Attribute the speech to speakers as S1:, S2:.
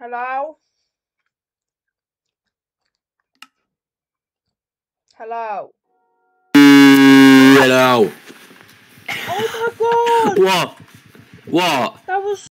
S1: Hello? Hello?
S2: Hello.
S1: Oh my god!
S2: What? What?
S1: That was